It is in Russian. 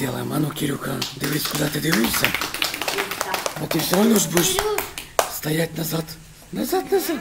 так сделаем. А ну, Кирюха, дивись, куда ты дивишься. А ты все равно ж будешь стоять назад. Назад, назад.